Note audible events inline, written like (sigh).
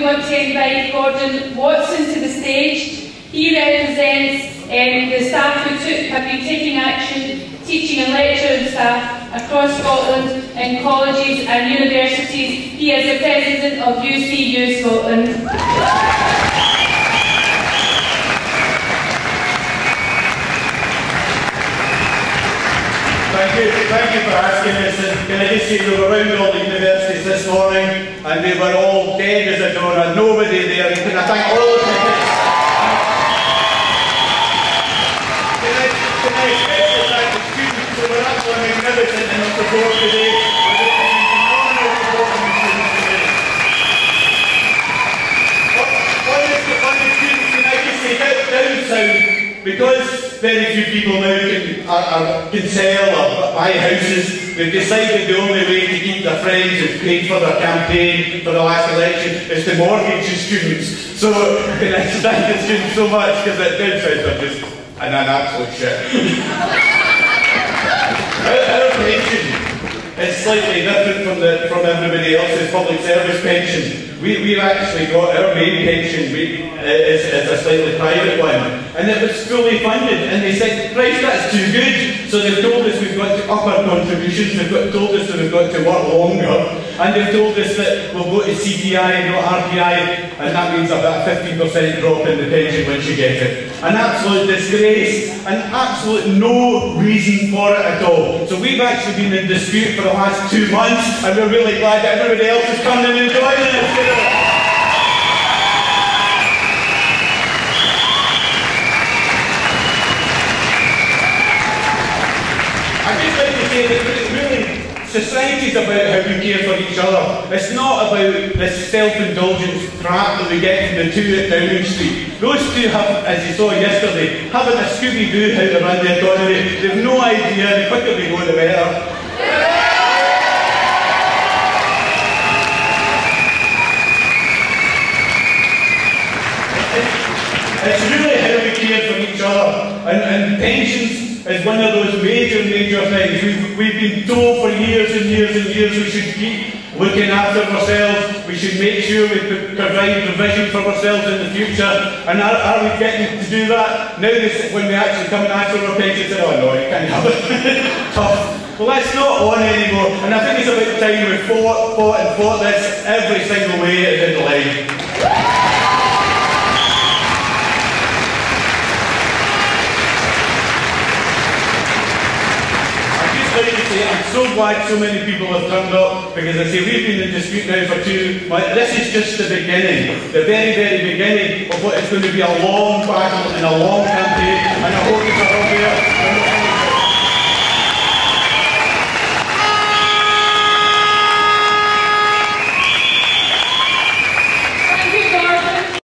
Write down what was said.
we want to invite Gordon Watson to the stage. He represents um, the staff who took, have been taking action, teaching and lecturing staff across Scotland in colleges and universities. He is the president of UCU Scotland. Thank you, thank you for asking us. And can I just say we were around all the universities this morning and they were all dead as a door and nobody there. Can I thank all of them? Can I, the students who were their support today. The the, the because very few people now can, are, are, can sell or buy houses. They've decided the only way to keep their friends and pay for their campaign for the last election is to mortgage the students. So, and (laughs) I the students so much because that down south are just an, an absolute shit. (laughs) our, our pension is slightly different from, the, from everybody else's public service pension. We, we've actually got our main pension we, uh, is, is a slightly private one, and it was fully funded. And they said, Christ, that's too good. So they've told us we've got to up our contributions, they've got, told us that we've got to work longer, and they've told us that we'll go to CPI and not RPI, and that means about a 15% drop in the pension once you get it. An absolute disgrace, and absolute no reason for it at all. So we've actually been in dispute for the last two months, and we're really glad that everybody else has come and enjoyed it. I just really, society's about how we care for each other. It's not about this self-indulgence crap that we get from the two at Downing Street. Those two have, as you saw yesterday, having a Scooby-Doo how to run the economy. They've no idea, the quicker they go the better. It's really how we care for each other. And, and pensions is one of those major, major things. We've, we've been told for years and years and years we should keep looking after ourselves. We should make sure we provide provision for ourselves in the future. And are, are we getting to do that? Now when we actually come and ask for our pensions, say, oh no, you can't have it. (laughs) Tough. Well, that's not on anymore. And I think it's about time we fought, fought and fought this every single way in the line. Say, I'm so glad so many people have turned up because I say we've been in dispute now for two months. This is just the beginning, the very, very beginning of what is going to be a long battle and a long campaign. And I hope you're all there.